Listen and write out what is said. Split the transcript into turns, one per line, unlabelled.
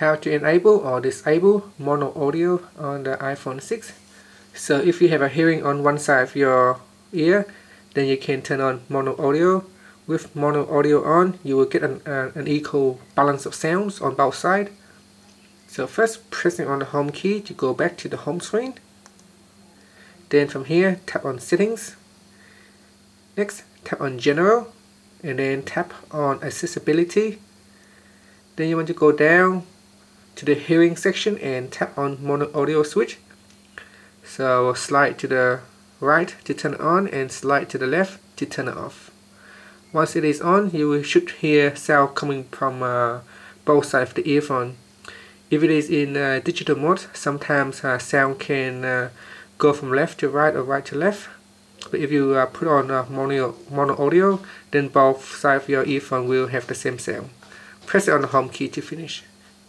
how to enable or disable mono audio on the iPhone 6 so if you have a hearing on one side of your ear then you can turn on mono audio. With mono audio on you will get an, uh, an equal balance of sounds on both sides so first pressing on the home key to go back to the home screen. Then from here tap on settings. Next tap on general and then tap on accessibility. Then you want to go down to the hearing section and tap on mono audio switch. So slide to the right to turn it on and slide to the left to turn it off. Once it is on you should hear sound coming from uh, both sides of the earphone. If it is in uh, digital mode sometimes uh, sound can uh, go from left to right or right to left. But if you uh, put on uh, mono, mono audio then both sides of your earphone will have the same sound. Press it on the home key to finish